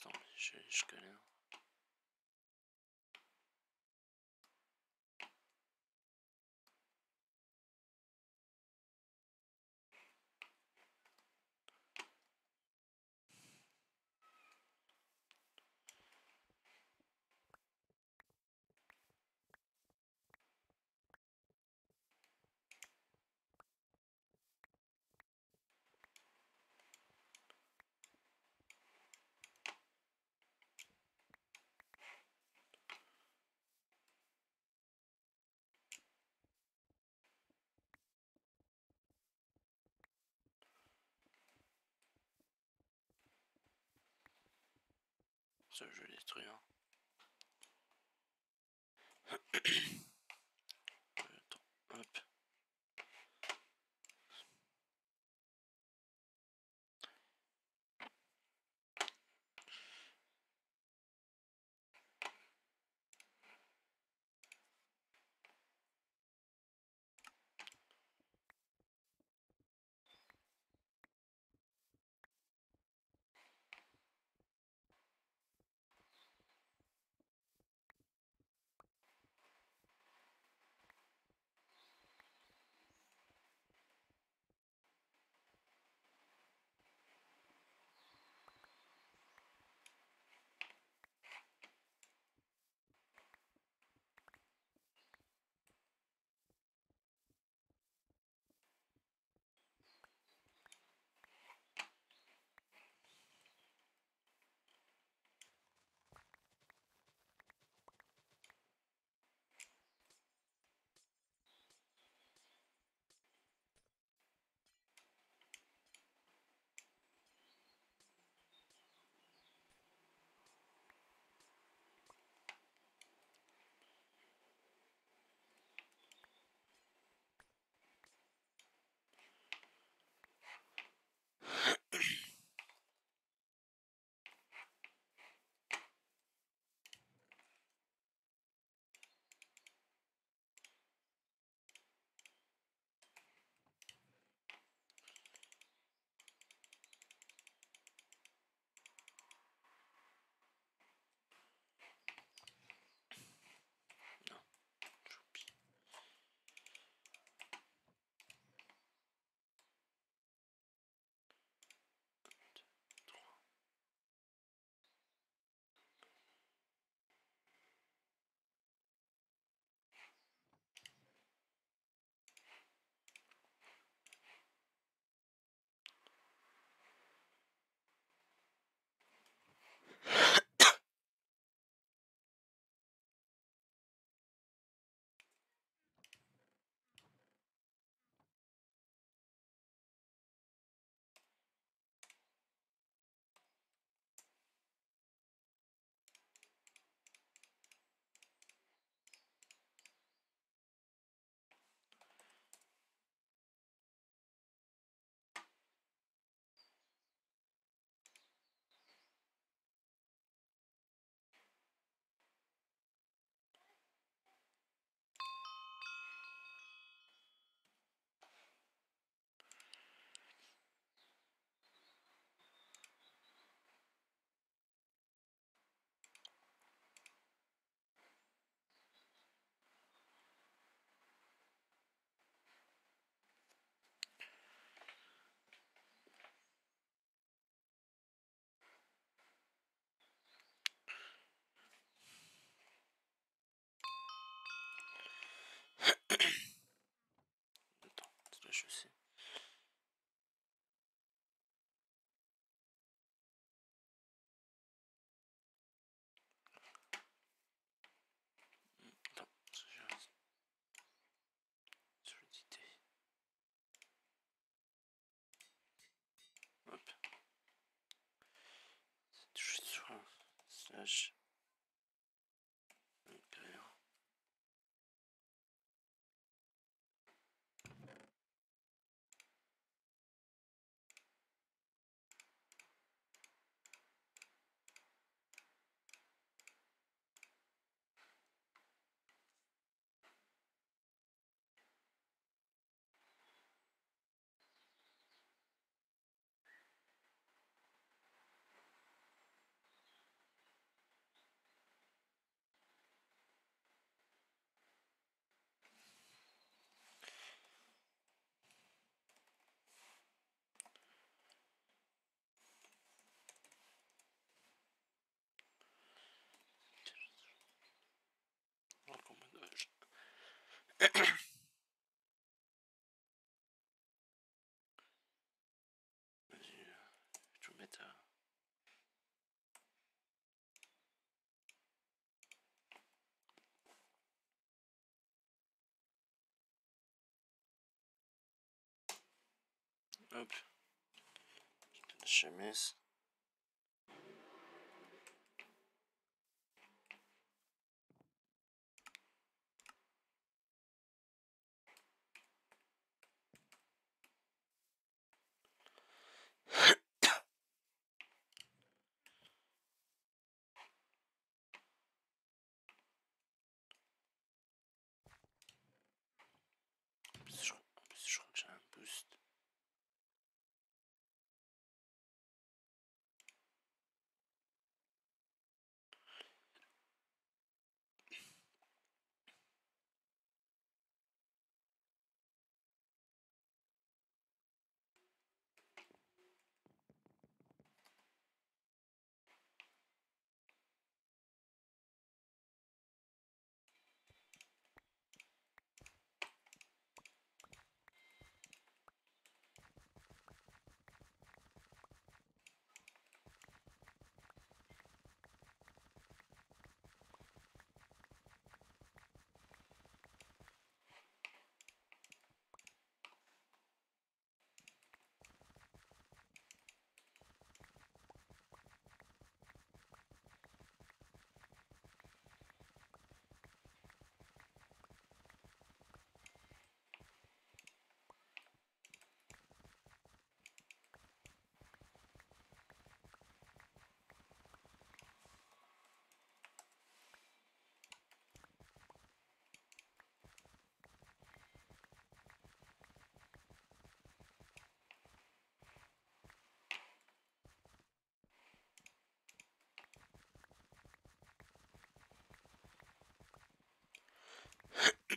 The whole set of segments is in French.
tomber, je, je connais. Ça, je vais détruire. Slash. Vas-y, je. Hop. La chemise.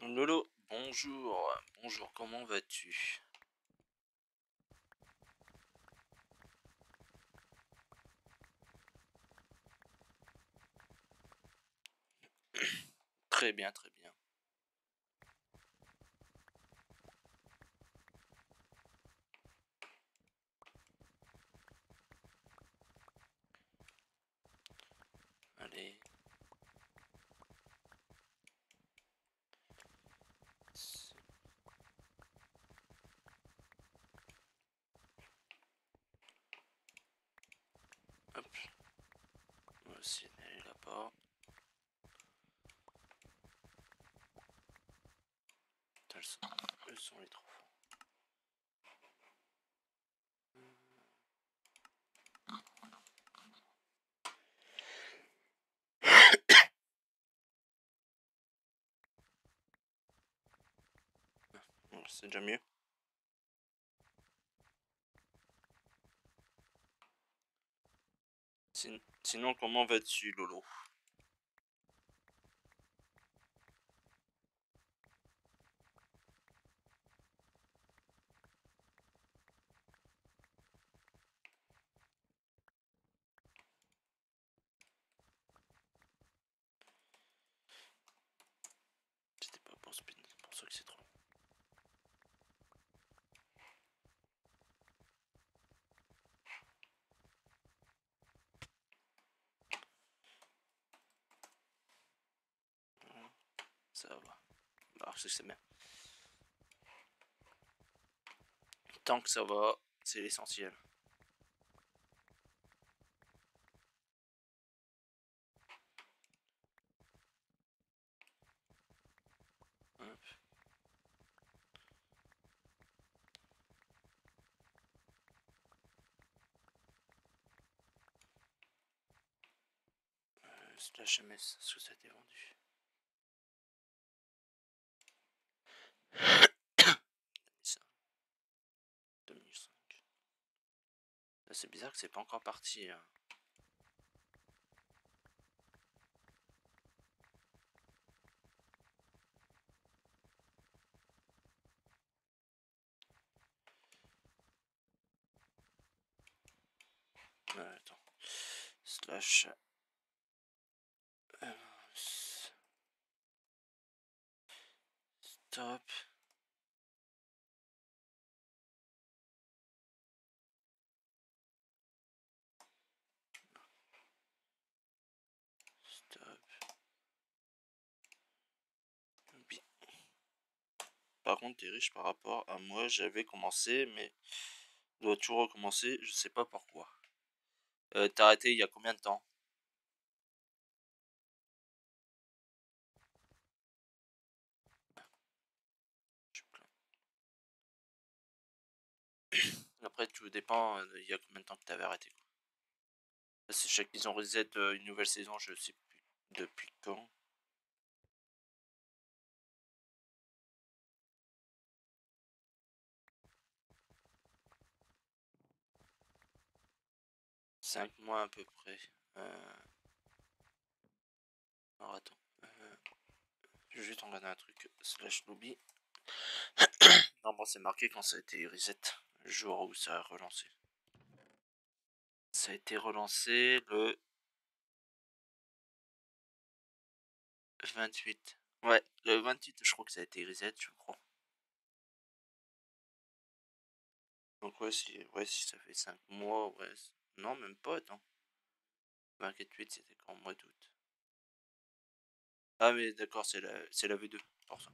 Lolo, bonjour. Bonjour, comment vas-tu? Très bien, très bien. Allez. Hop. Moi aussi, elle est là-bas. Elles sont, elles sont les trois. C'est mieux. Sin- Sinon, comment vas-tu, Lolo C'était pas pour spin, c'est pour ça que c'est trop. Ça va. Alors, c'est bien. Tant que ça va, c'est l'essentiel. Euh, Slash MS, est-ce que ça a été vendu C'est bizarre que c'est pas encore parti. hein. Slash. euh. Stop. Par contre, t'es riche par rapport à moi. J'avais commencé, mais dois toujours recommencer. Je sais pas pourquoi. Euh, T'as arrêté il y a combien de temps? Après, tout dépend. euh, Il y a combien de temps que t'avais arrêté. C'est chaque qu'ils ont reset euh, une nouvelle saison. Je sais plus depuis quand. Cinq mois à peu près. Euh... Alors attends. Euh... Je vais juste regarder un truc. Slash lobby. Normalement c'est marqué quand ça a été reset. Jour où ça a relancé. Ça a été relancé le 28. Ouais, le 28 je crois que ça a été reset, je crois. Donc ouais, si, ouais, si ça fait 5 mois, ouais. Non, même pas, attends. 28 c'était quand mois d'août. Ah mais d'accord, c'est la, la V2, pour ça.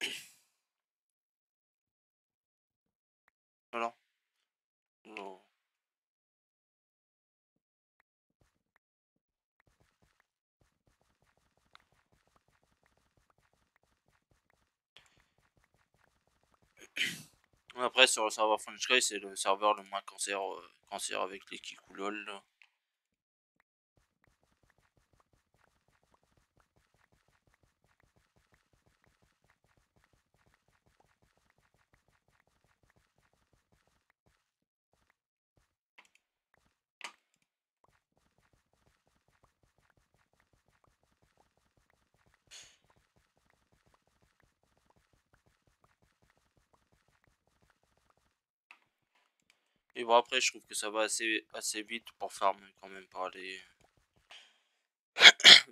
Voilà. Non. Après, sur le serveur French Guy, c'est le serveur le moins cancer, euh, cancer avec les Kikoulol. Et bon, après, je trouve que ça va assez, assez vite pour farm quand même par les.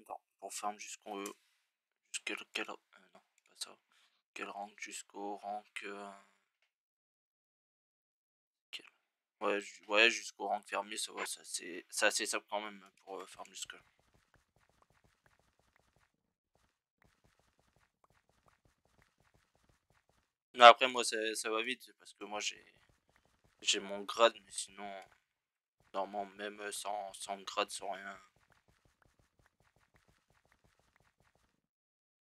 non, pour farm jusqu'au. Jusqu'à quel. Euh, non, pas ça. Quel rank jusqu'au rank. Euh, ouais, ouais jusqu'au rank fermé, ça va, c'est assez simple quand même pour euh, farm jusque. Mais après, moi, ça, ça va vite parce que moi, j'ai j'ai mon grade, mais sinon, normalement, même sans, sans grade, sans rien.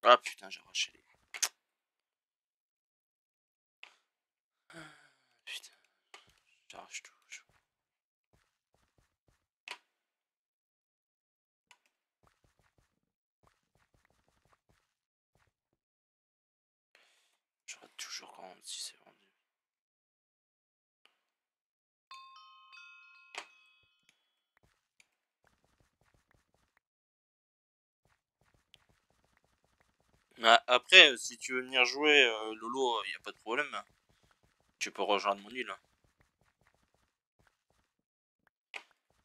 Ah putain, j'ai arraché les. Putain, j'arrache tout. J'aurais toujours quand même si c'est vendu. Après, euh, si tu veux venir jouer euh, Lolo, il n'y a pas de problème. Tu peux rejoindre mon île.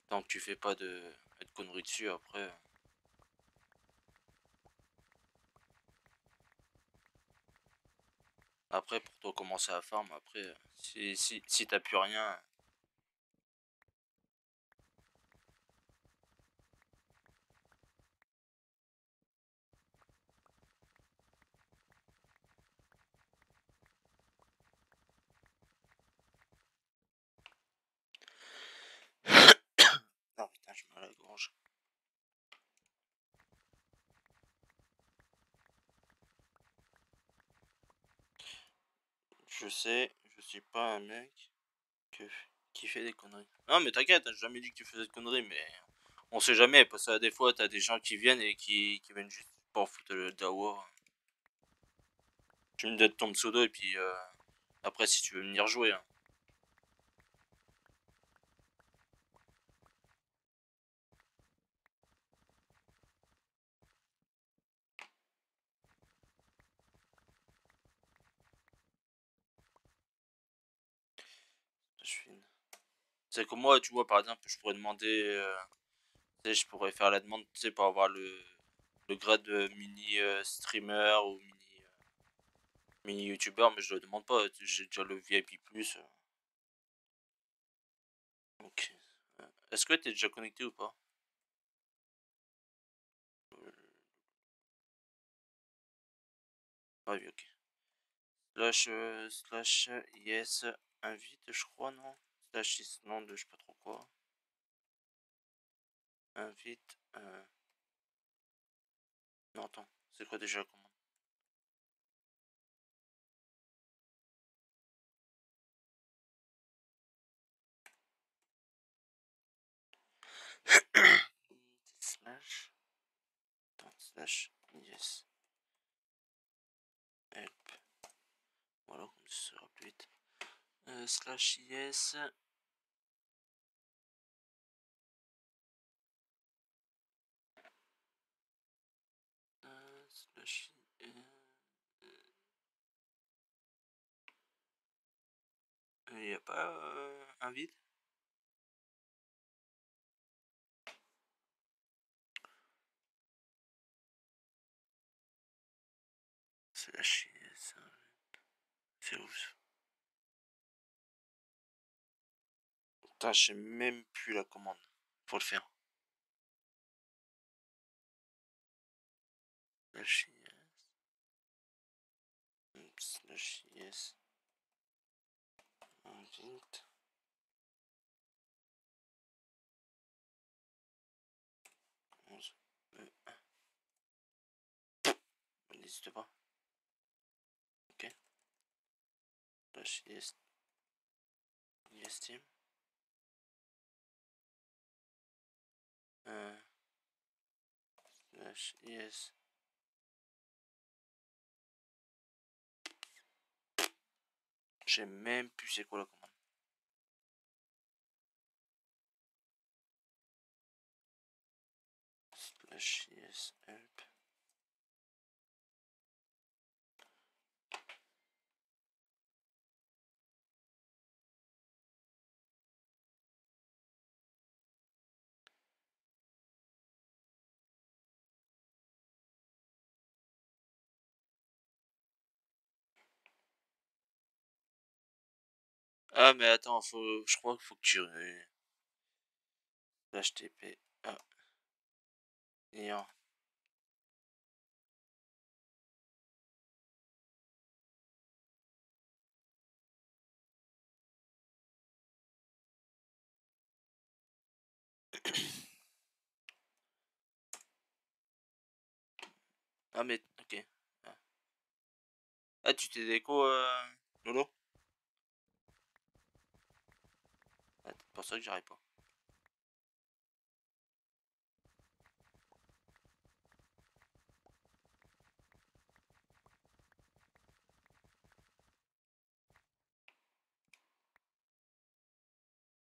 Tant que tu fais pas de, conneries dessus après. Après, pour toi commencer à farm, après, si, si, si t'as plus rien, Je sais, je suis pas un mec qui fait des conneries. Non, mais t'inquiète, j'ai jamais dit que tu faisais des conneries, mais on sait jamais, parce que des fois, t'as des gens qui viennent et qui, qui viennent juste pour foutre le dawa. Tu me donnes ton pseudo et puis euh, après, si tu veux venir jouer. Hein. C'est comme moi, tu vois, par exemple, je pourrais demander. Euh, tu sais, je pourrais faire la demande, tu sais, pour avoir le, le grade de mini euh, streamer ou mini, euh, mini youtubeur, mais je le demande pas, j'ai déjà le VIP. Ok. Est-ce que tu es déjà connecté ou pas? Ah oui, ok. Slash, slash, yes, invite, je crois, non? Non de je sais pas trop quoi. Invite. Euh... Non, attends, c'est quoi déjà la commande? Slash. Attends, slash. Yes. Help. Voilà, comme ça sera plus vite. Euh, slash yes. Il a pas euh, un vide? C'est la ça. C'est ouf. Putain, j'ai même plus la commande pour le faire. La chier. Slash yes. Invite. N'hésite pas. Ok. Slash yes. Yes team. Euh. Slash yes. J'ai même plus c'est quoi la commande. Slash Ah, mais attends, faut, je crois qu'il faut que tu... HTTP. Ah. Lien. Ah mais ok. Ah, ah tu t'es déco euh, Lolo ah, C'est pour ça que j'arrive pas.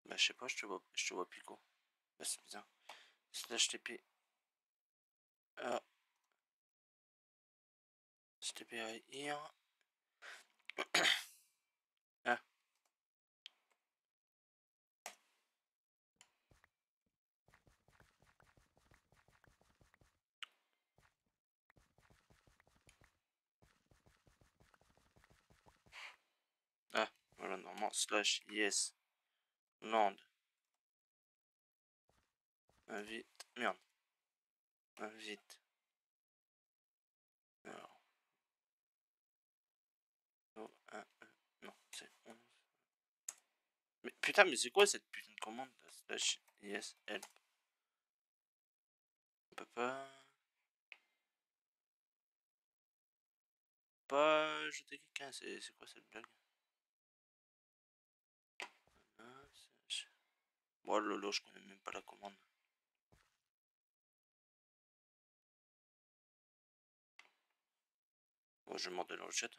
Bah je sais pas, je te vois, je te vois plus quoi. Bah c'est bizarre. Slash TP. Ah. TP here. ah. Ah, slash yes land invite, merde, invite, alors, oh, un, non, c'est 11, mais putain, mais c'est quoi cette putain de commande, slash yes help, on peut pas, pas jeter quelqu'un, c'est quoi cette blague? Bon, Lolo, je connais même pas la commande. Bon, je vais demander dans le chat.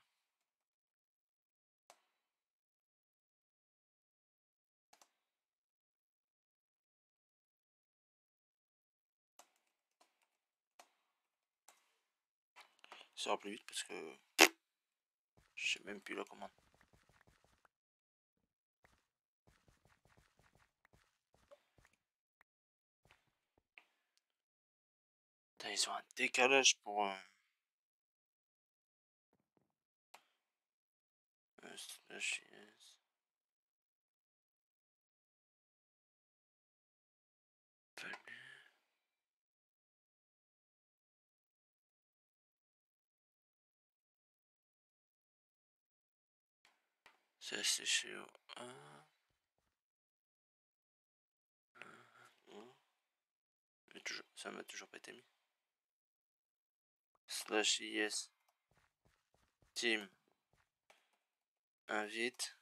Ça va plus vite parce que je sais même plus la commande. Ils ont un décalage pour... Euh... slash yes. C'est chez ça m'a toujours pas été mis slash yes team invite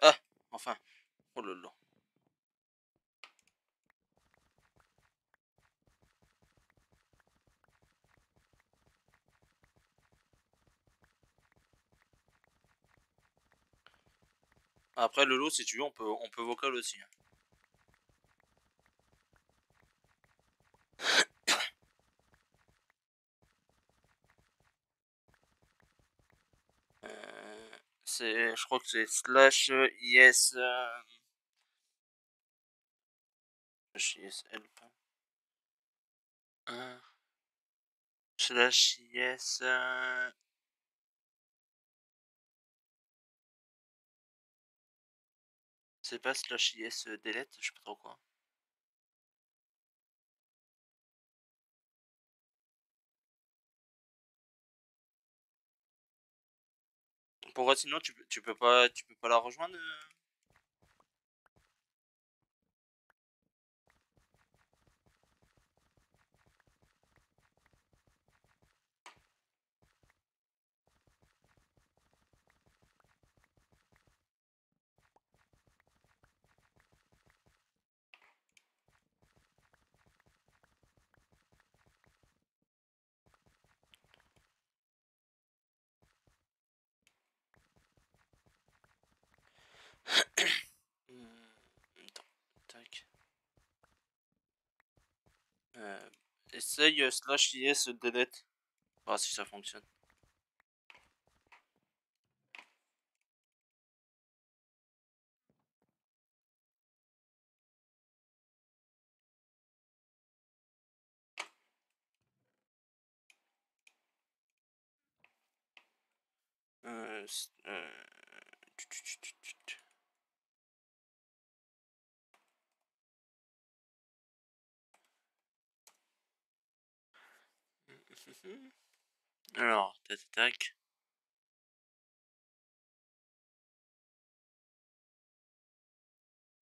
ah enfin oh lolo Après le lot si tu veux on peut on peut vocal aussi. Hein. Euh, c'est, je crois que c'est slash yes, euh, slash yes help. Euh, slash yes. C'est pas slash yes delete, je sais pas trop quoi. Pourquoi sinon tu, tu peux pas tu peux pas la rejoindre euh? Euh, essaye euh, slash yes delete. Voir si ça fonctionne. Euh, euh, Alors, tac tac.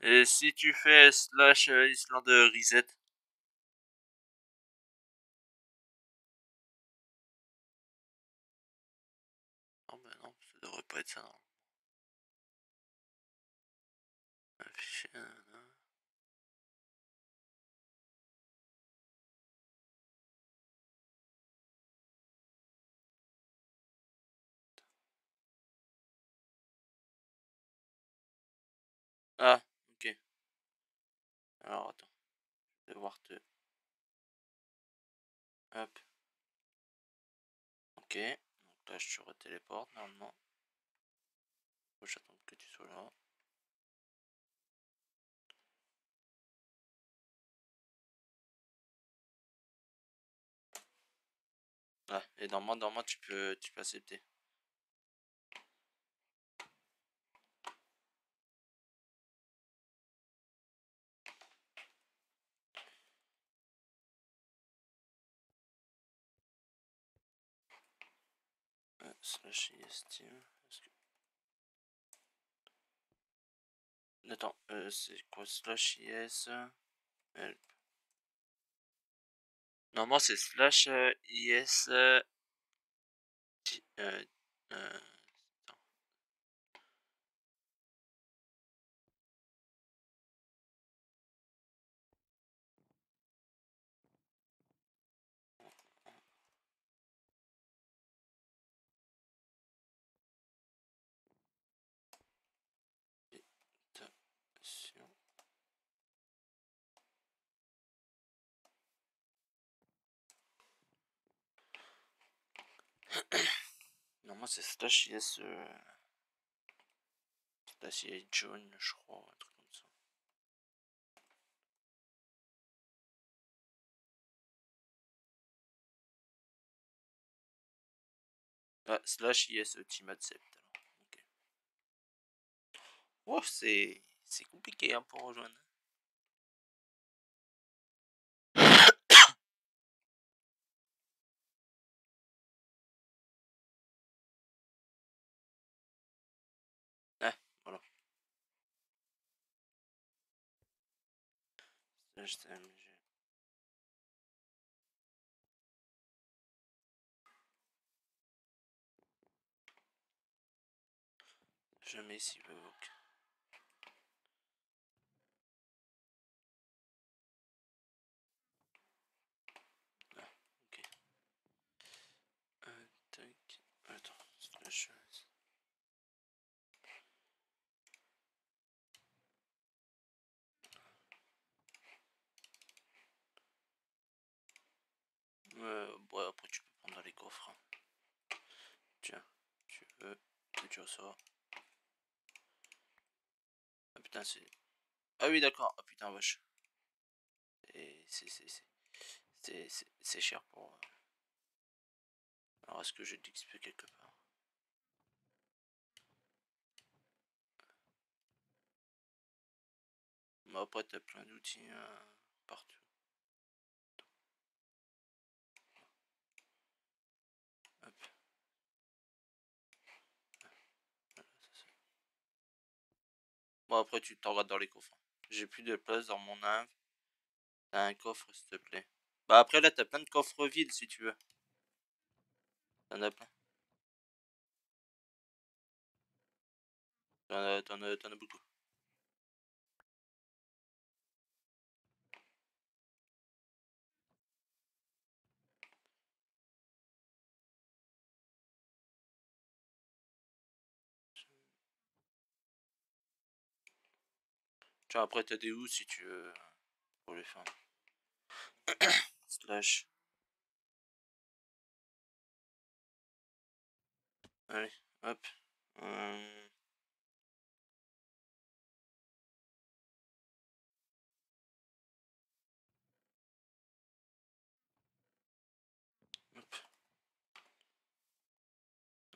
Et si tu fais slash euh, Island reset? Non, bah non, ça devrait pas être ça. Non. Ah, ok. Alors attends. Je vais devoir te. Hop. Ok. Donc là, je te retéléporte normalement. J'attends que tu sois là. Ah, et normalement, normalement tu peux, tu peux accepter. Slash Steam. Attends, euh, c'est quoi? Slash is help. Normalement c'est slash euh, is euh, euh, euh Normalement c'est slash yes euh... slash yes John je crois, un truc comme ça. Ah, slash yes team accept alors. C'est compliqué hein, pour rejoindre. Jamais s'il veut Ah, ok. Euh, tac. Attends, slash. Euh, bon, après tu peux prendre dans les coffres. Tiens, tu veux que tu ça. Ah Ah oui, d'accord. Ah putain, wesh. C'est cher pour. Euh, alors, est-ce que j'ai de l'XP quelque part? Mais après, t'as plein d'outils euh, Après, tu t'en dans les coffres. J'ai plus de place dans mon inv. T'as un coffre, s'il te plaît. Bah, après, là, t'as plein de coffres vides, si tu veux. T'en as plein. T'en as beaucoup. Après, t'as des où si tu veux pour les faire. Slash. Allez, hop. Hum... Hop.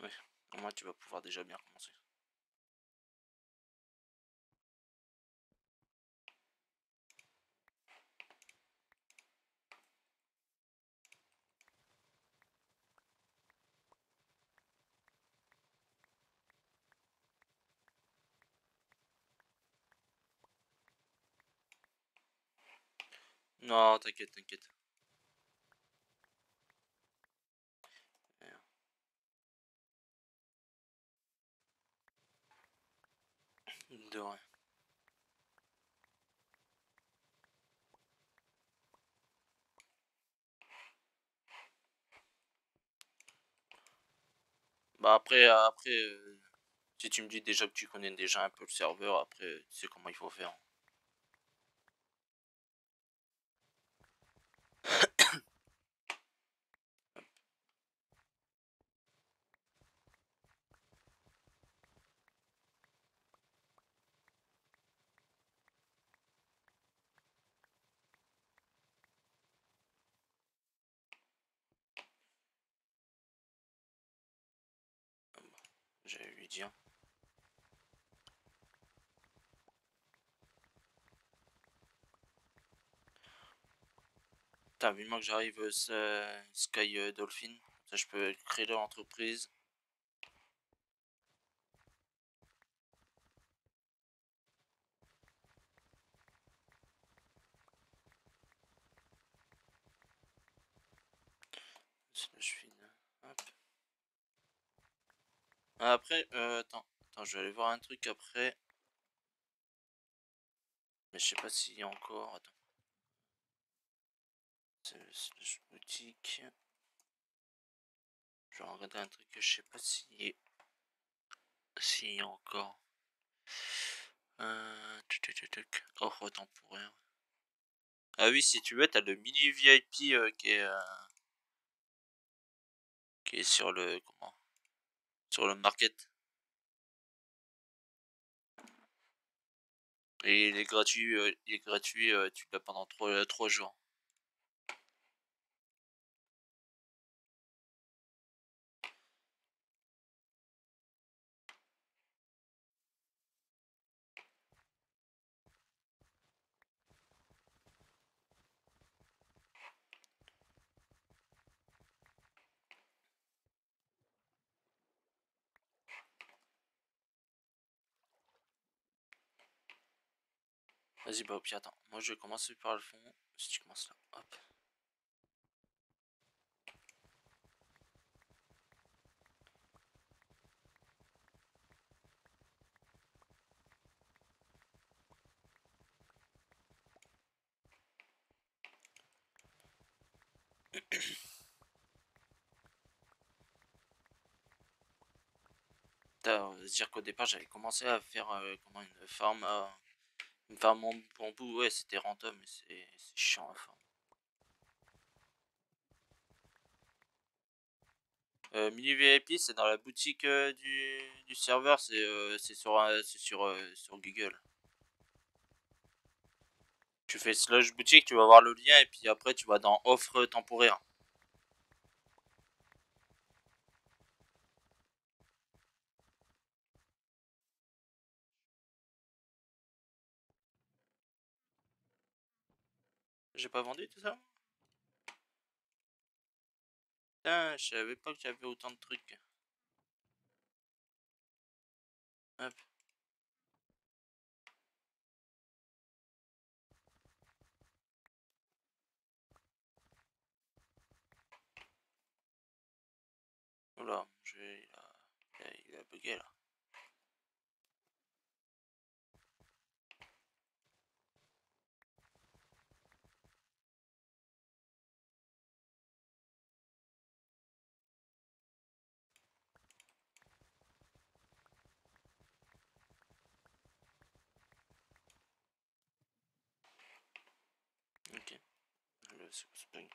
Ouais, Au moins, tu vas pouvoir déjà bien commencer. Non, t'inquiète, t'inquiète. De rien. Bah après, après, euh, si tu me dis déjà que tu connais déjà un peu le serveur, après, tu sais comment il faut faire. Lui dire. Putain, vivement que j'arrive euh, Sky euh, Dolphin. Ça, je peux créer l'entreprise. Après, euh, attends, attends, je vais aller voir un truc après. Mais je sais pas s'il y a encore. Attends. C'est boutique. Je vais regarder un truc que je sais pas si s'il y a encore. Euh, offre temporaire. Ah oui, si tu veux, t'as le mini VIP euh, qui est euh, qui est sur le comment? Sur le market. Et il est gratuit, euh, il est gratuit, euh, tu l'as pendant 3, 3 jours. Bah, puis attends. Moi, je vais commencer par le fond. Si tu commences là, hop. dire qu'au départ j'avais commencé à faire euh, comment une farm une farm en bambou ouais c'était rentable mais c'est chiant à faire euh, mini VIP c'est dans la boutique euh, du, du, serveur c'est sur, sur, sur Google. Tu fais slash boutique tu vas voir le lien et puis après tu vas dans offre temporaire J'ai pas vendu tout ça? Putain, je savais pas que j'avais autant de trucs. Hop. Oula, je il a bugué là. thing.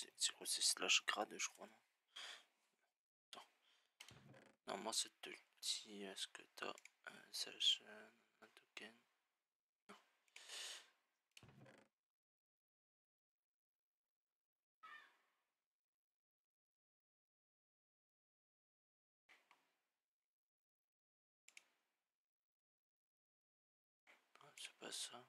C'est slash grade, je crois, non? Attends. Normalement, c'est petit. Est-ce que t'as un slash un token? Non. C'est pas. Ça.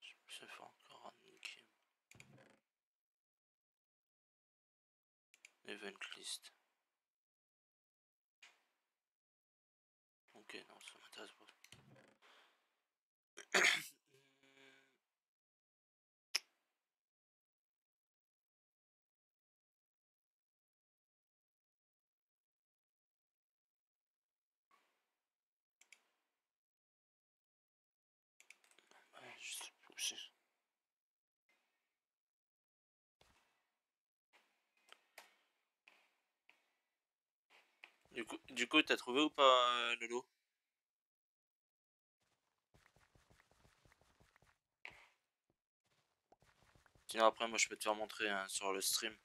Je me fait encore un niquer. Event list. Ok, non, ça m'intéresse pas. Ouais, je sais plus où c'est. Du coup, t'as trouvé ou pas euh, le lot Sinon après, moi je peux te faire montrer hein, sur le stream.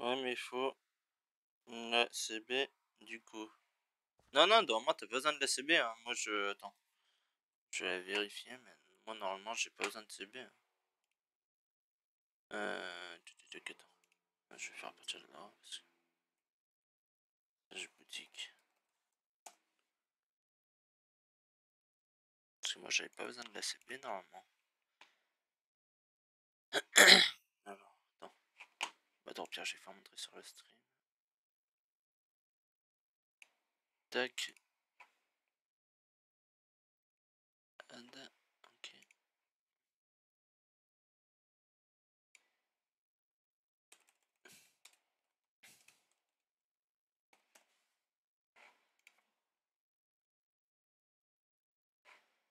Ouais, mais il faut la CB du coup. Non, non, normalement, t'as besoin de la CB. Hein. Moi, je. Attends. Je vais vérifier, mais moi, normalement, j'ai pas besoin de CB. Hein. Euh. Attends. Je vais faire partir de là. Parce que. J'ai boutique. Parce que moi, j'avais pas besoin de la CB normalement. Alors, attends. Bah, tant pis, vais faire montrer sur le stream. Tac. Ok.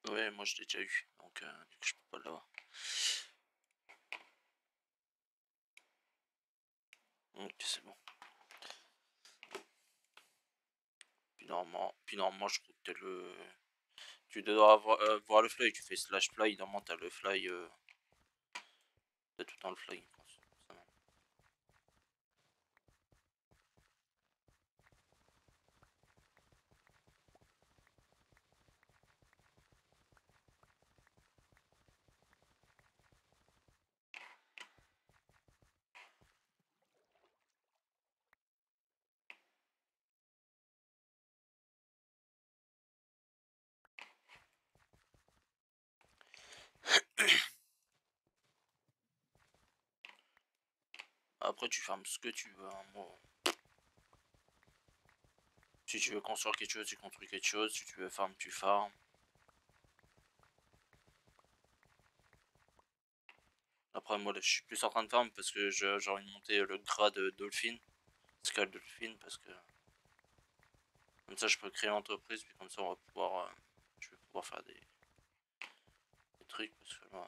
Ouais, moi je l'ai déjà eu, donc euh, je peux pas l'avoir. Ok, c'est bon. Puis normalement, puis normalement je crois que t'as le... Tu dois avoir, euh, voir le fly, tu fais slash fly, normalement t'as le fly... Euh... T'as tout le temps le fly. Tu fermes ce que tu veux. Hein, si tu veux construire quelque chose, tu construis quelque chose. Si tu veux farm, tu farm. Après, moi, là, je suis plus en train de farm parce que j'ai envie de monter le grade Dolphin. Scale Dolphin, parce que... Comme ça, je peux créer l'entreprise, puis comme ça, on va pouvoir... Euh, je vais pouvoir faire des... des trucs, parce que là...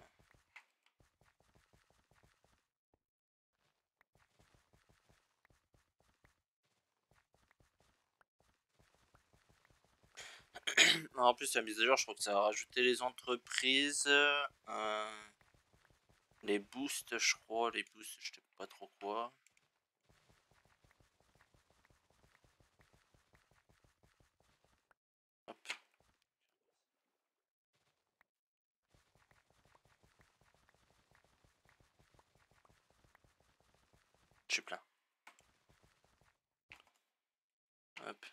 en plus, la mise à jour, je crois que ça a rajouté les entreprises. Euh, les boosts, je crois. Les boosts, je sais pas trop quoi. Je suis plein. Hop.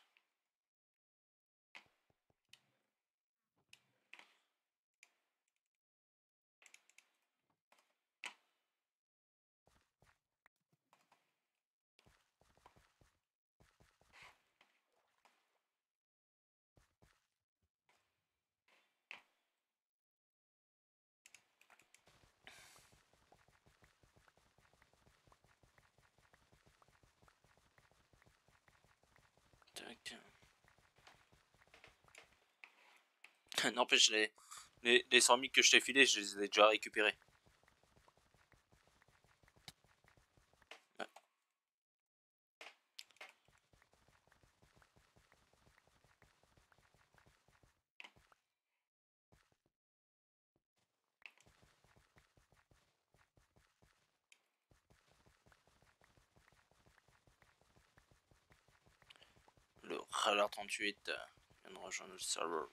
N'empêche, les, les, les 100 000 que je t'ai filé, je les ai déjà récupérés. Le Ralard 38 euh, vient de rejoindre le serveur.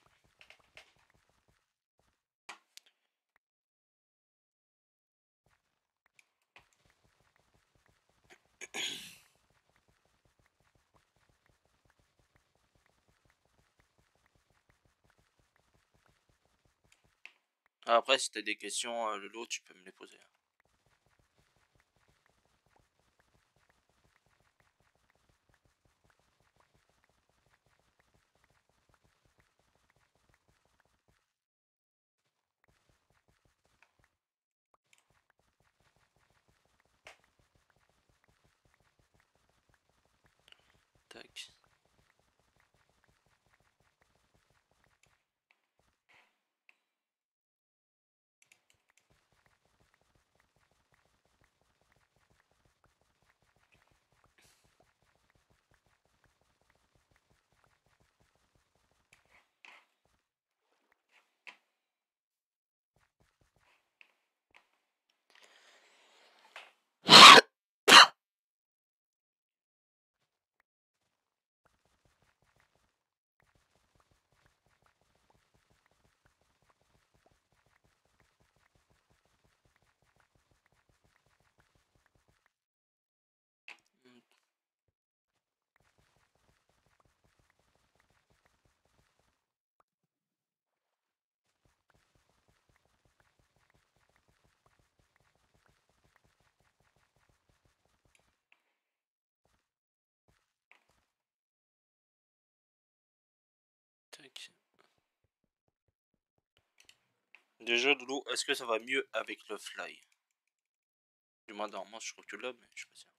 Après, si t'as des questions, euh, le lot, tu peux me les poser. Hein. Tac. Déjà, Doulou, est-ce que ça va mieux avec le fly? Du moins, normalement, je crois que là, mais je suis pas sûr.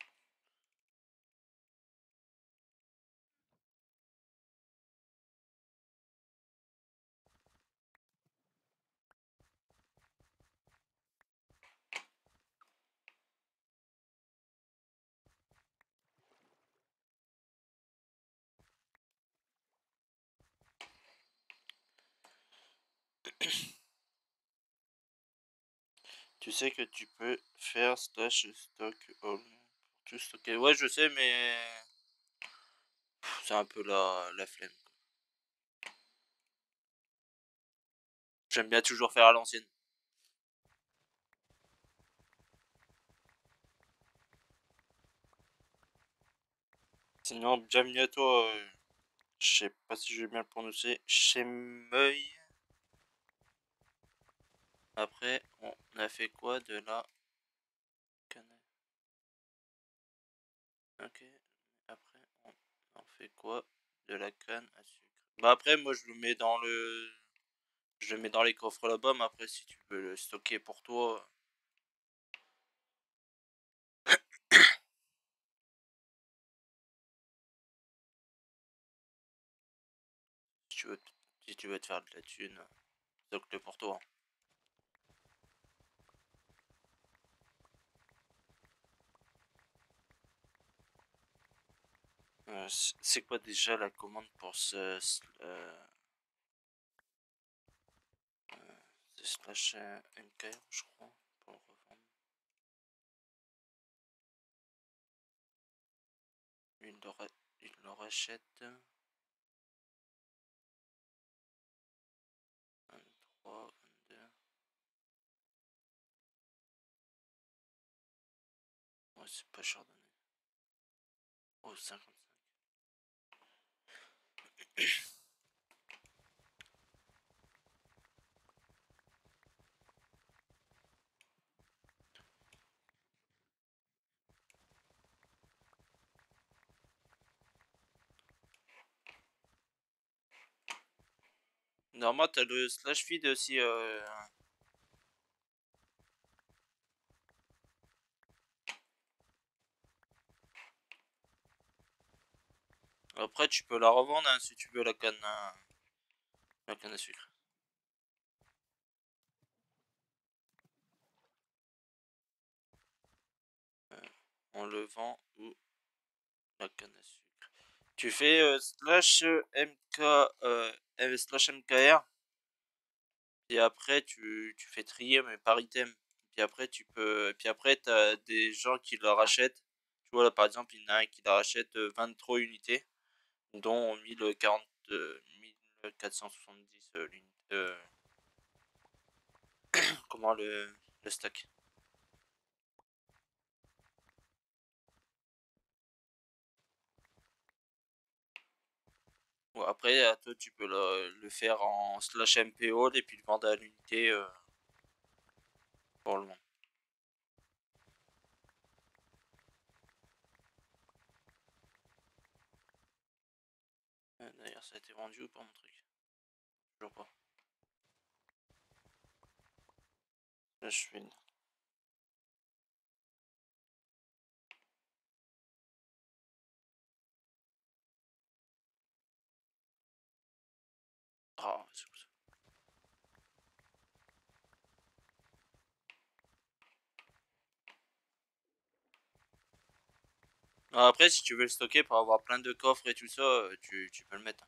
Tu sais que tu peux faire slash stock all pour tout stocker. Ouais, je sais, mais c'est un peu la, la flemme. J'aime bien toujours faire à l'ancienne. Sinon, bienvenue à toi. Je sais pas si je vais bien le prononcer. Chemeuil. Après, on a fait quoi de la canne Ok. Après, on fait quoi de la canne à sucre? Bah après, moi je le mets dans le... Je le mets dans les coffres là-bas, mais après si tu veux le stocker pour toi... Si tu veux, si tu veux te faire de la thune, stocke-le pour toi. Euh, c'est quoi déjà la commande pour ce... euh, euh, slash euh, MKR, je crois, pour le revendre. Il le, il le rachète. 23, 22. Ouais, c'est pas cher donné. Oh, 55. Normalement, t'as le slash feed aussi. Euh... Après, tu peux la revendre hein, si tu veux la canne, à... la canne à sucre. Euh, on le vend ou la canne à sucre. Tu fais euh, slash mk euh, slash mkr et après tu, tu fais trier mais par item. Puis après tu peux puis après tu as des gens qui leur rachètent. Tu vois là par exemple, il y en a un qui leur achète 23 unités dont 1040 1470 l'unité comment le, le stack. après, à toi, tu peux le, faire en slash MPO et puis le vendre à l'unité euh, pour le moment. Euh, d'ailleurs, ça a été vendu ou pas mon truc? Toujours pas. Je fais une... Après, si tu veux le stocker pour avoir plein de coffres et tout ça, euh, tu, tu peux le mettre.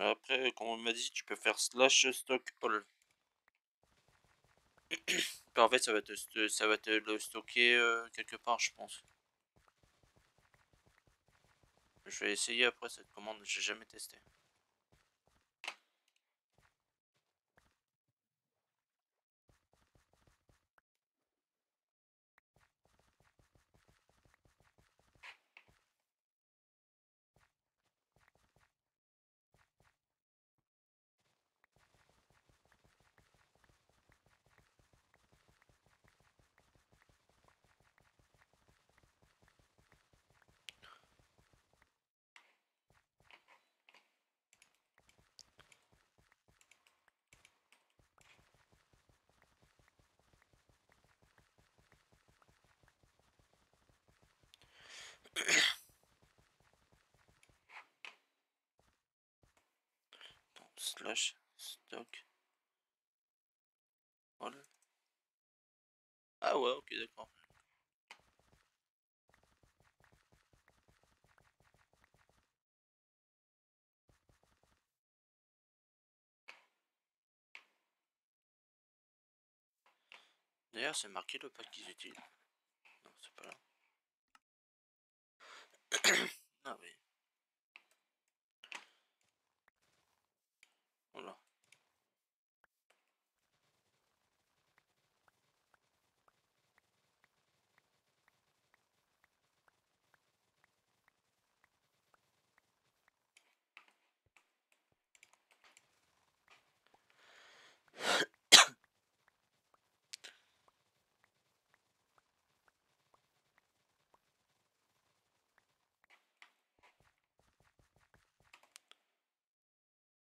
Après, comme on m'a dit, tu peux faire slash stock all. en fait, ça va te, ça va te le stocker euh, quelque part, je pense. Je vais essayer après cette commande, j'ai jamais testé. Slash stock. Voilà. Ah ouais, ok, d'accord. D'ailleurs, c'est marqué le pack qu'ils utilisent. Non, c'est pas là. ah oui.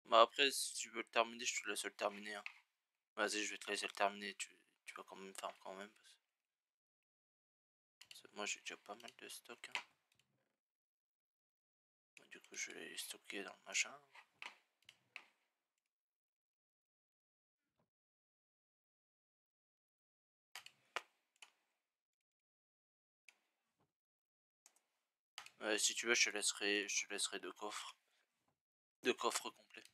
Bah après, si tu veux le terminer, je te laisse le terminer. Hein. Vas-y, je vais te laisser le terminer. Tu, tu vas quand même faire quand même. moi, j'ai déjà pas mal de stock. Hein. Du coup, je vais les stocker dans le machin. si tu veux, je te laisserai, je te laisserai deux coffres. Deux coffres complets.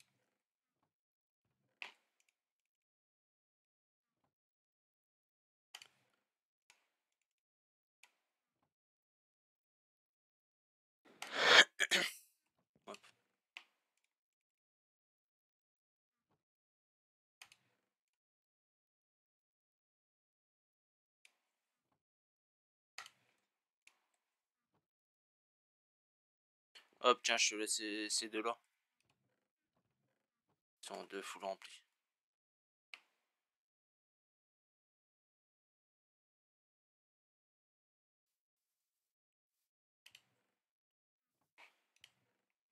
Hop, tiens, je te laisse ces, deux-là. Ils sont deux full remplis.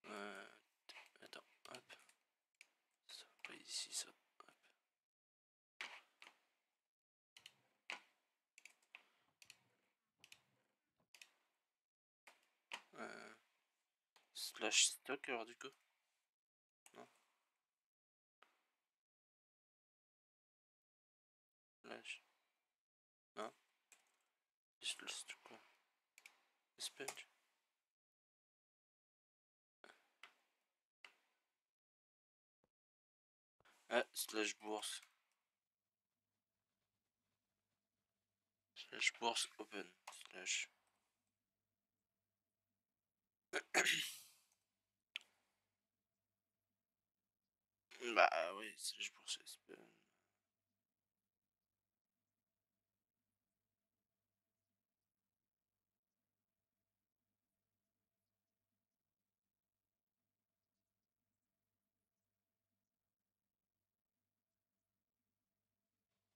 Euh, attends, hop. Ça va pas ici, ça. Slash stock alors du coup Non. Slash. Non. Slash quoi Sponge. Ah, slash bourse. Slash bourse open. Slash. bah oui, slash bourse open.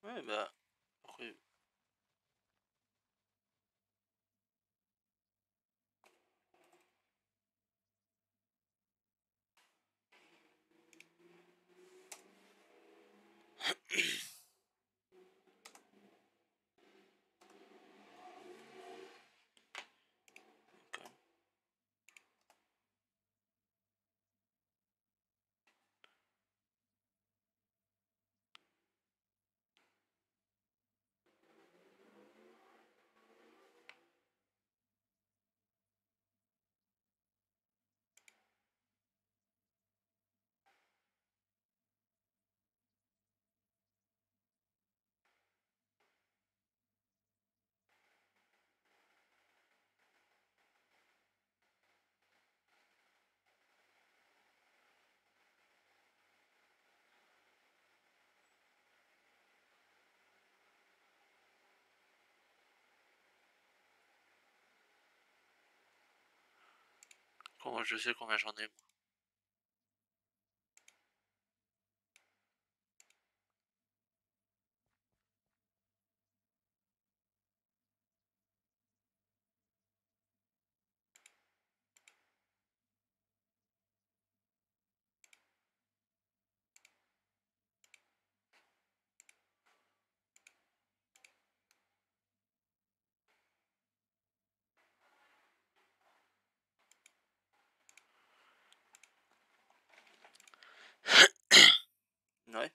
Ouais, bah, Yeah. Comment je sais combien j'en ai Ouais.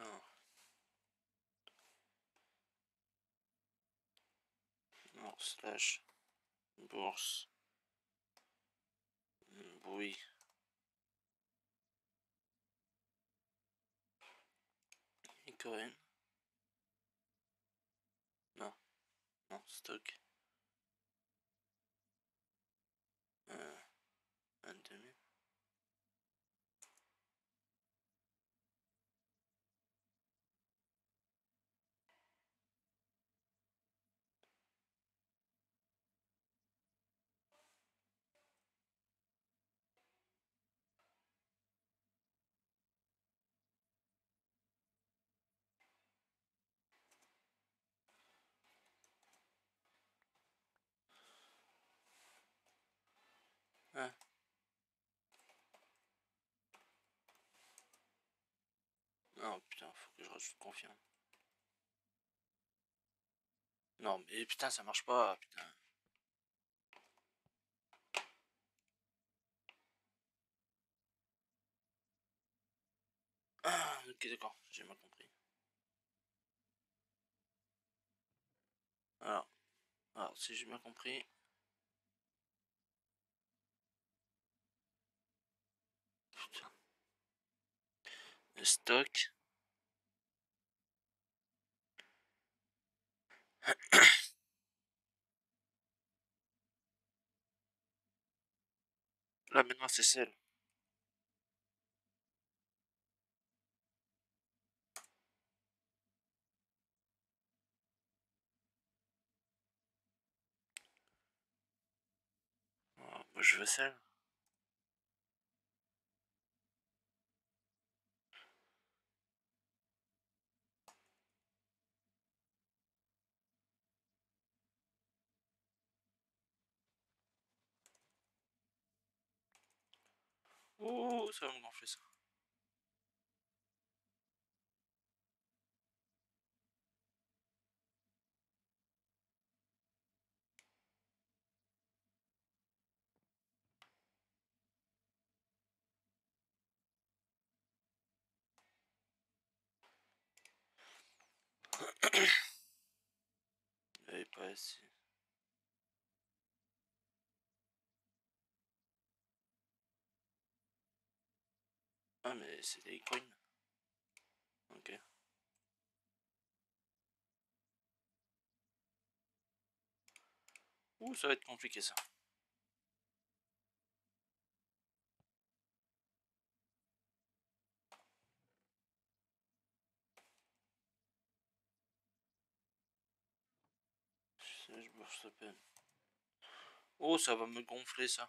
Ah. Slash bourse. Oui. Bitcoin. Non. Non, stock. Euh, 22 000. Ah. Non, putain, faut que je rajoute confiant. Non, mais putain, ça marche pas, putain. Ah, ok, d'accord, j'ai mal compris. Alors, alors si j'ai bien compris. Putain. Le stock. Là maintenant c'est celle. Ah, je veux celle. Oh, ça va me gonfler ça. Il pas assez. Ah mais c'est des coins. Ok. Ouh, ça va être compliqué ça. Je bourse la peine. Oh, ça va me gonfler ça.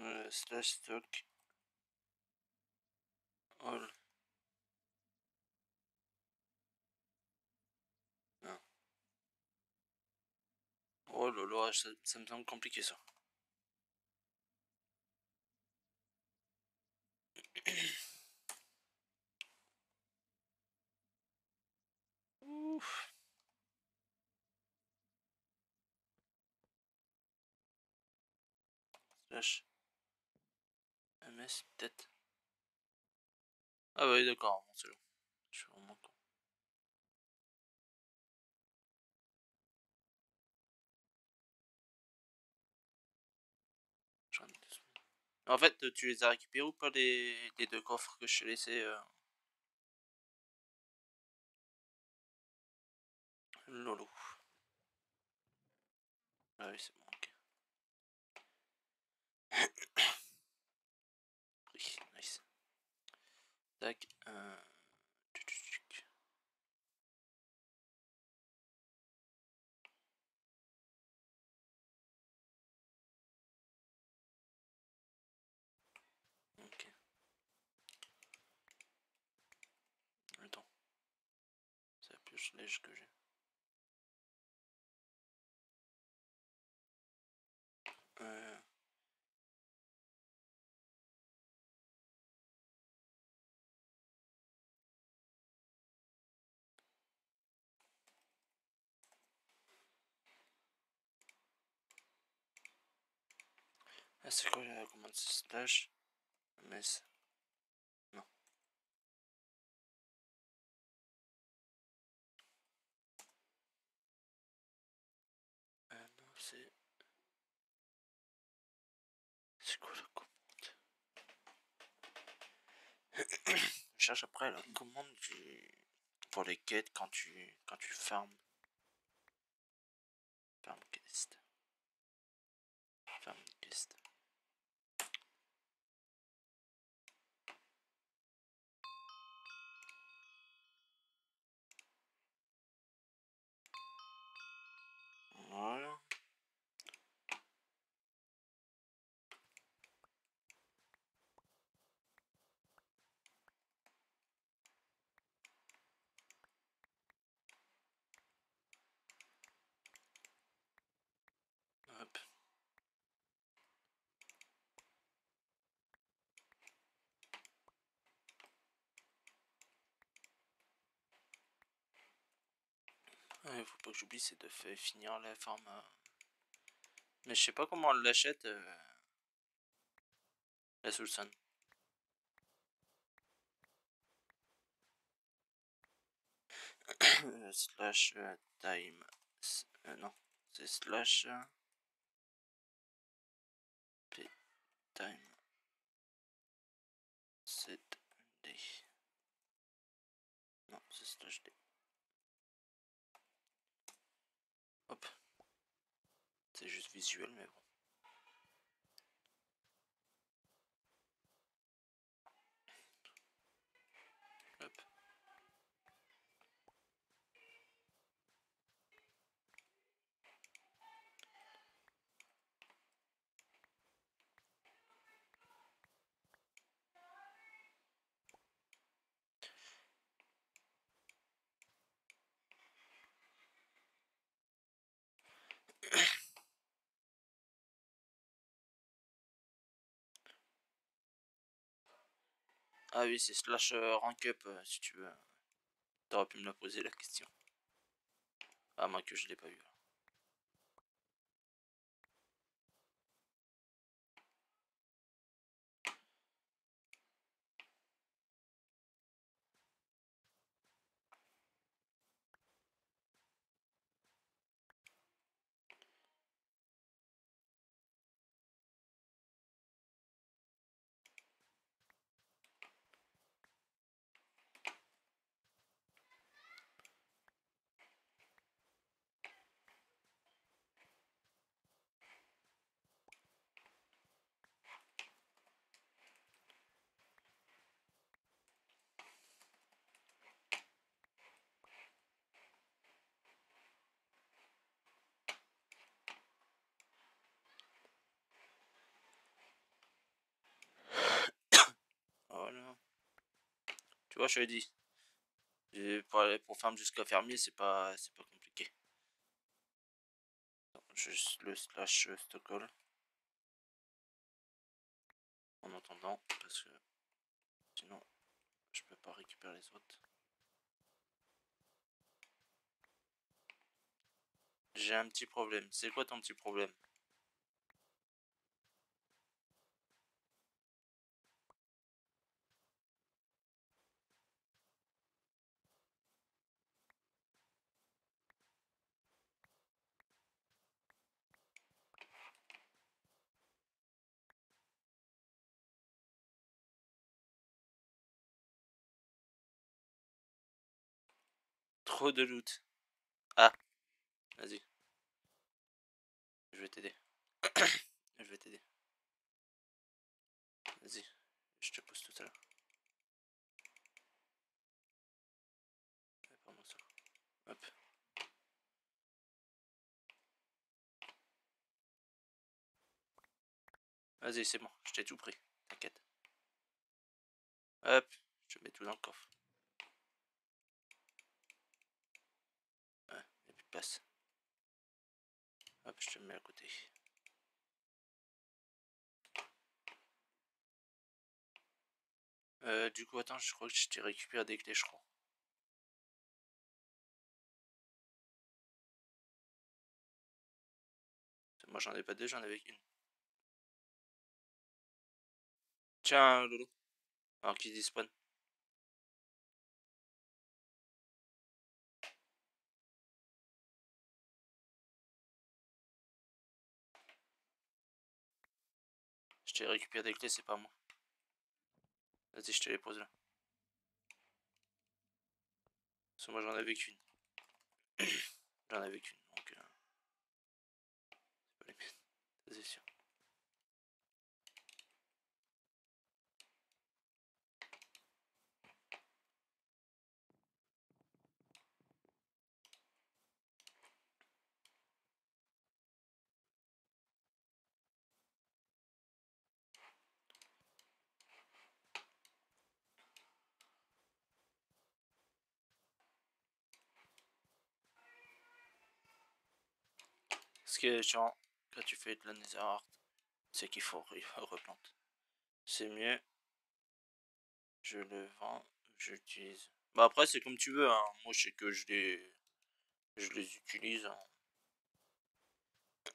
Euh, slash stock. All. Non. Oh là ça, ça me semble compliqué ça. Ouf. Slash. Peut-être. Ah oui d'accord, bon, c'est long. Je suis vraiment con. En fait, tu les as récupérés ou pas les, les deux coffres que je t'ai laissés euh... Lolo. Ah oui, c'est bon, ok. Pris, nice. Tac. Euh... Ok. Attends. C'est la pioche neige que j'ai. Ah, c'est quoi la commande slash ms Non. C'est. C'est quoi la commande Je cherche après la commande du. Pour les quêtes quand tu. quand tu farmes? Farm quest. Voilà. Il faut pas j'oublie, c'est de faire finir la forme. Euh. Mais je sais pas comment l'achète. Euh... La Soulson. slash euh, time. Euh, non, c'est slash p time set day. Non, c'est slash d. Hop. C'est juste visuel, mais bon. Ah oui, c'est slash euh, rank up euh, si tu veux. T'aurais pu me la poser la question. Ah, moi que je l'ai pas vu. Tu vois, je l'ai dit. pour, aller, pour farm jusqu'à fermier, c'est pas, c'est pas compliqué. juste le slash Stockholm. En attendant, parce que sinon, je peux pas récupérer les autres. J'ai un petit problème. C'est quoi ton petit problème? Trop de loot. Ah. Vas-y. Je vais t'aider. je vais t'aider. Vas-y. Je te pose tout à l'heure. Hop. Vas-y, c'est bon. Je t'ai tout pris. T'inquiète. Hop. Je mets tout dans le coffre. Hop, je te mets à côté. Euh, du coup, attends, je crois que je t'ai récupéré des clés, je crois. Moi, j'en ai pas deux, j'en avais qu'une. Tiens, Lolo. Alors, qui dit J'ai récupéré des clés, c'est pas moi. Vas-y, je te les pose là. Parce que moi j'en avais qu'une. j'en avais qu'une, donc... Euh... C'est pas les miennes, c'est sûr. Chiant quand tu fais de la nether c'est qu'il faut replanter. C'est mieux. Je le vends, j'utilise. Bah après c'est comme tu veux, hein. moi je sais que je l'ai Je les utilise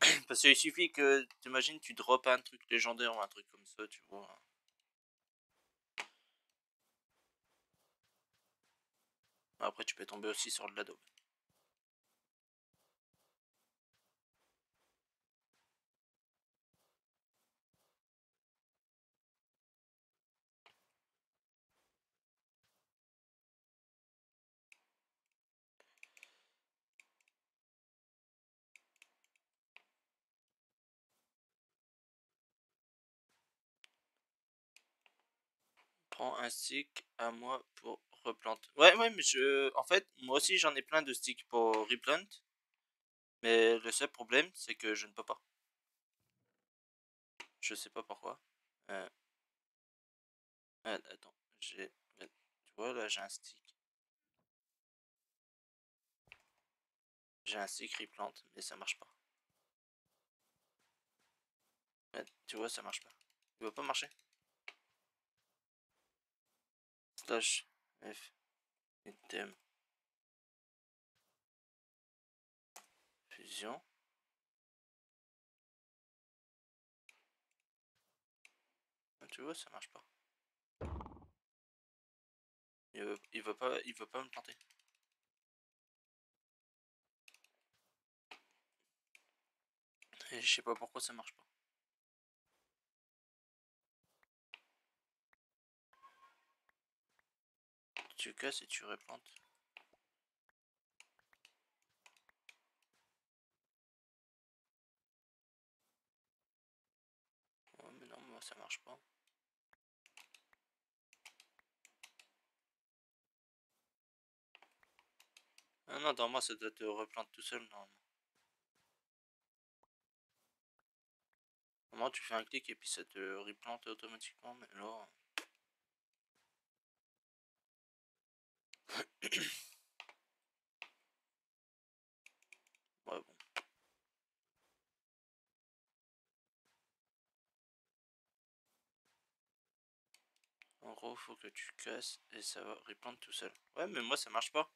Parce qu'il suffit que, t'imagines, tu drops un truc légendaire ou un truc comme ça, tu vois. Après, tu peux tomber aussi sur de l'adobe. Un stick à moi pour replanter. Ouais, ouais, mais je. En fait, moi aussi j'en ai plein de sticks pour replant. Mais le seul problème, c'est que je ne peux pas. Je sais pas pourquoi. Euh... attends, j'ai. Tu vois, là j'ai un stick. J'ai un stick replant, mais ça marche pas. tu vois, ça marche pas. Il va pas marcher. Slash F fusion. Ah, tu vois ça marche pas. Il veut, il veut pas il veut pas me planter et je sais pas pourquoi ça marche pas tu casses et tu replantes. Oh mais non, moi ça marche pas. Ah non, dans moi ça doit te replanter tout seul normalement. Moi tu fais un clic et puis ça te replante automatiquement, mais là... ouais, bon. En gros, faut que tu casses et ça va répondre tout seul. Ouais, mais moi ça marche pas.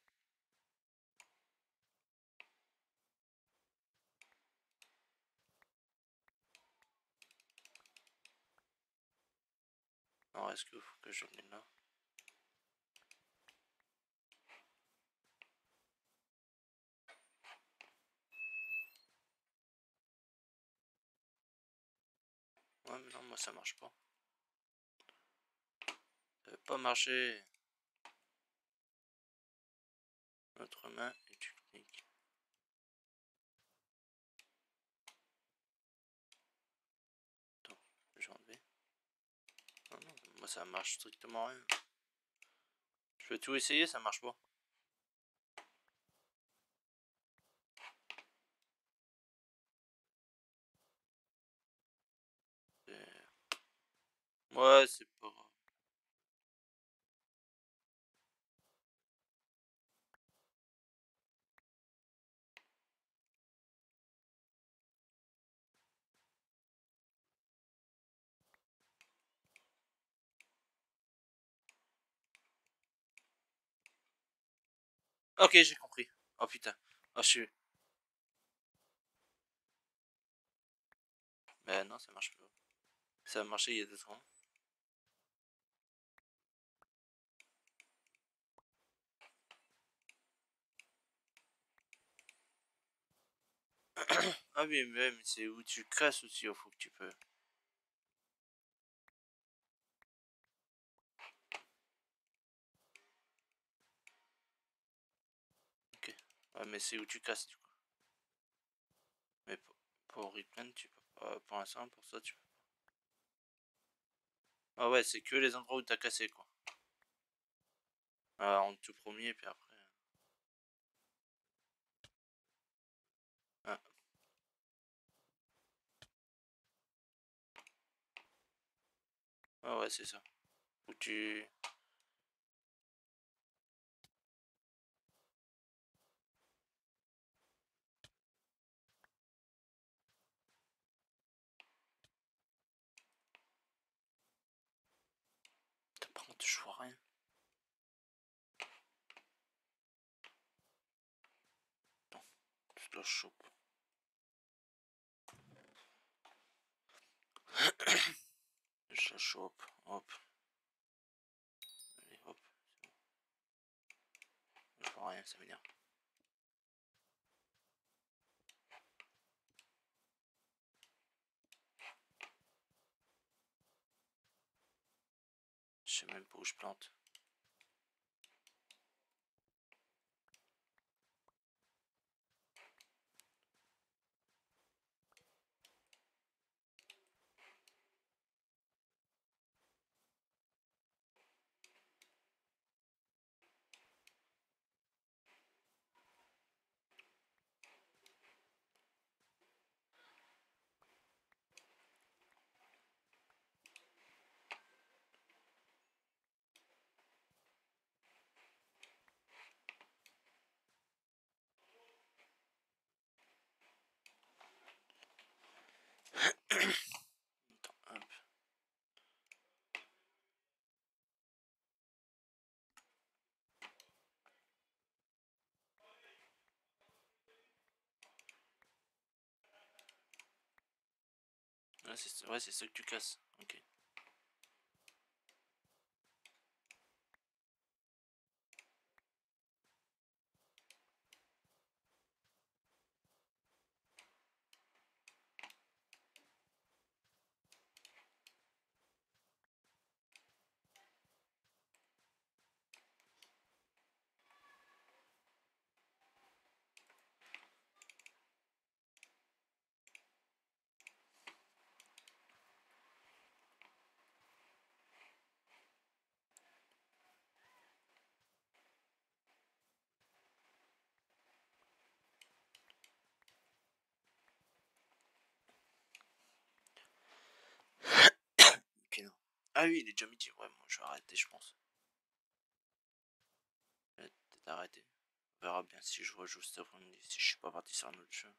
Alors, est-ce qu'il faut que je mette là? Ouais, mais non, moi ça marche pas. Ça veut pas marcher. Notre main et tu cliques. Attends, je vais enlever. Non, non, moi ça marche strictement rien. Je vais tout essayer, ça marche pas. Ouais, c'est pas grave. Ok, j'ai compris. Oh putain. Oh, je suis... Mais non, ça marche pas. Ça a marché il y a deux secondes. Ah oui, mais, c'est où tu casses aussi, il faut que tu peux. Ok. Ouais, mais c'est où tu casses du coup. Mais pour, pour tu peux pas. Pour l'instant, pour ça, tu peux pas. Ah ouais, c'est que les endroits où t'as cassé quoi. Ah, en tout premier, puis après. Ah ouais, c'est ça. Où tu... Par contre, je vois rien. Non. la chope. Je chope, hop. Allez, hop. Je vois rien, ça m'énerve. Je sais même pas où je plante. Ouais, c'est ça que tu casses. Ah oui, il est déjà midi. Ouais, moi je vais arrêter, je pense. Peut-être arrêter. On verra bien si je rejoue cet après-midi, si je suis pas parti sur un autre jeu.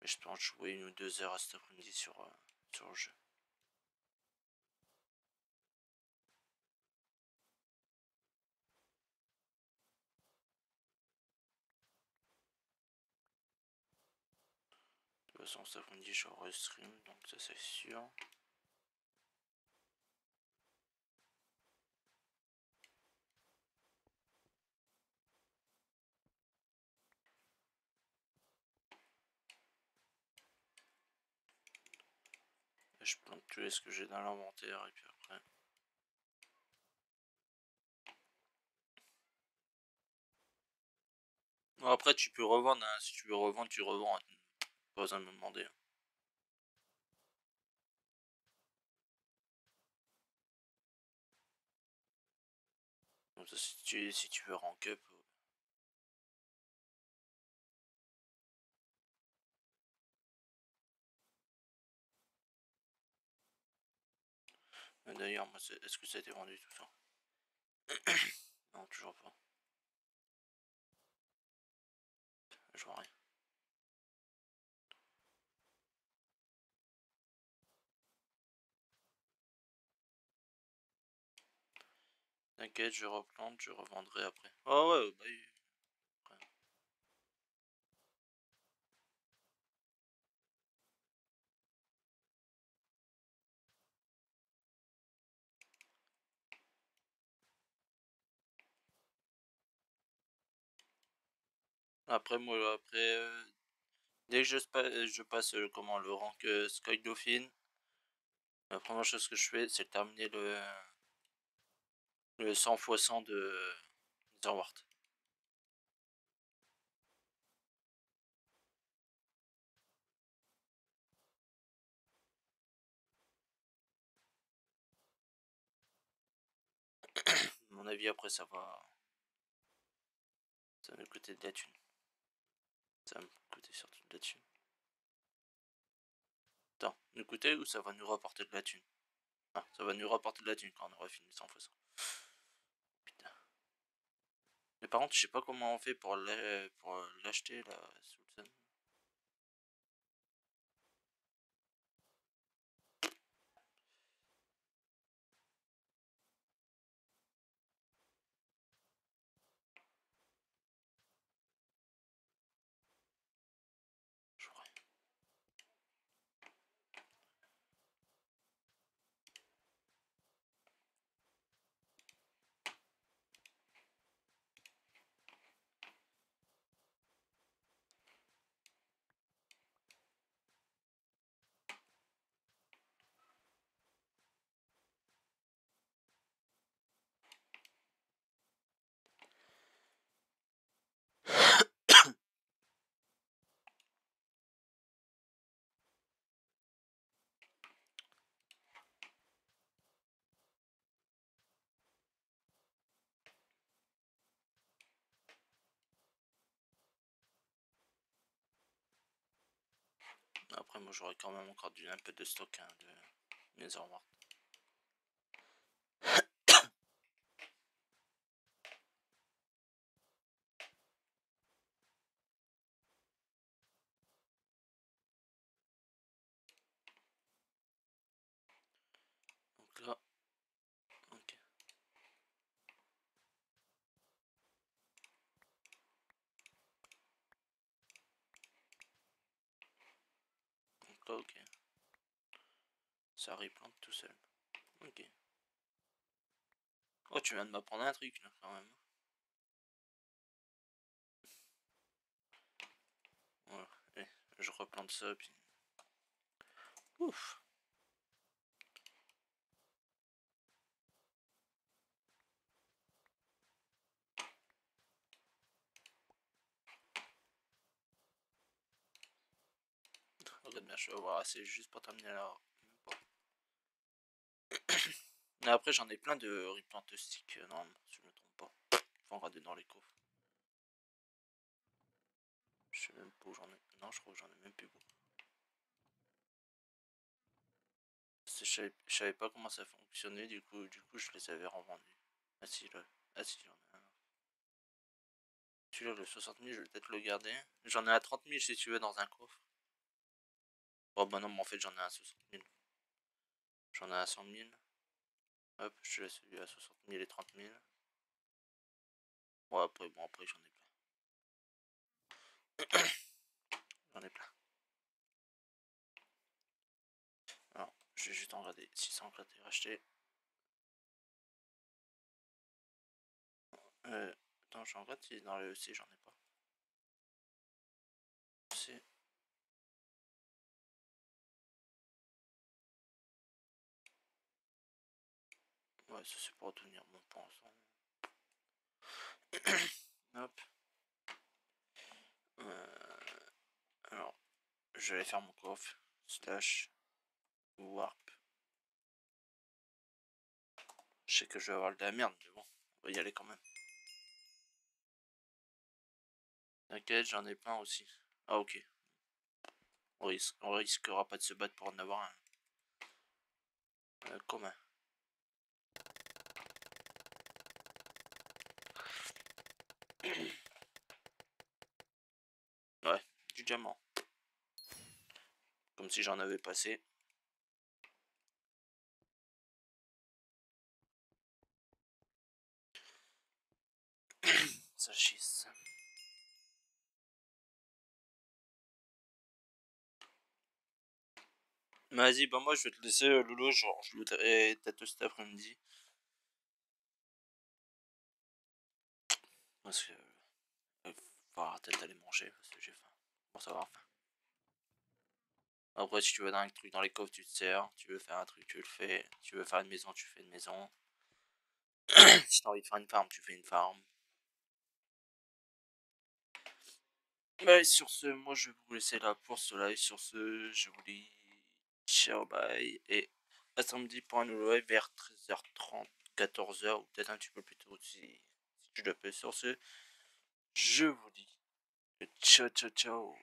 Mais je pense jouer une ou deux heures cet après-midi sur, euh, sur le jeu. De toute façon, cet après-midi, je restream, donc ça c'est sûr. Je plante tuer ce que j'ai dans l'inventaire et puis après. après tu peux revendre, hein. si tu veux revendre, tu revends. Pas besoin de me demander. Hein. si tu, si tu veux rank up, D'ailleurs, est-ce que ça a été vendu tout ça? Non, toujours pas. Je vois rien. T'inquiète, je replante, je revendrai après. Oh ouais, bah Après, moi, après, euh, dès que je, je passe euh, comment, le rank euh, Sky Dauphine, la première chose que je fais, c'est terminer le, le 100 x 100 de Zerwart. mon avis, après, ça va. Ça va nous coûter de la thune. Ça va me coûter surtout de la thune. Attends, nous coûter ou ça va nous rapporter de la thune? Ah, ça va nous rapporter de la thune quand on aura fini 100 fois ça. Putain. Mais par contre, je sais pas comment on fait pour l'acheter là, moi j'aurais quand même encore du, un peu de stock hein, de Netherward. Donc là, ok. Donc là, ok. Ça replante tout seul. Ok. Oh, tu viens de m'apprendre un truc là, quand même. Voilà. Et je replante ça, puis. Ouf! Regarde bien, je vais avoir assez juste pour terminer là. Après, j'en ai plein de replantes stick, euh, non, si je me trompe pas. Faut regarder dans les coffres. Je sais même pas où j'en ai. Non, je crois que j'en ai même plus beaucoup. Je savais, savais pas comment ça fonctionnait, du coup, du coup, je les avais revendus. Ah si, là. Ah si, j'en ai un. Celui-là, le 60 000, je vais peut-être le garder. J'en ai à 30 000 si tu veux dans un coffre. Oh bah non, mais en fait, j'en ai à 60 000. J'en ai à 100 000. Hop, je laisse celui à 60 000 et 30 000. Ouais, après, bon, après, j'en ai plein. j'en ai plein. Alors, je vais juste en regarder 600 gratter racheter. Euh, attends, j'en regarde si dans le EC, j'en ai. Ça c'est pour obtenir mon point Hop. Euh, alors, je vais faire mon coffre. Slash. Warp. Je sais que je vais avoir de la merde, mais bon, on va y aller quand même. T'inquiète, j'en ai plein aussi. Ah ok. On, risquera pas de se battre pour en avoir un. Euh, commun. Ouais, du diamant. Comme si j'en avais passé. Ça chisse. Vas-y, bah moi je vais te laisser euh, Lolo, genre je le peut-être cet après-midi. Parce que faut arrêter d'aller manger parce que j'ai faim. Ça va faim. Après, si tu veux un truc dans les coffres, tu te sers. Tu veux faire un truc, tu le fais. Tu veux faire une maison, tu fais une maison. si t'as envie de faire une farm, tu fais une farm. Mais sur ce, moi je vais vous laisser là pour ce live. Sur ce, je vous dis ciao, bye. Et à samedi pour un nouveau live vers 13h30, 14h ou peut-être un petit peu plus tôt si, si je le peux. Sur ce, je vous dis ciao, ciao, ciao.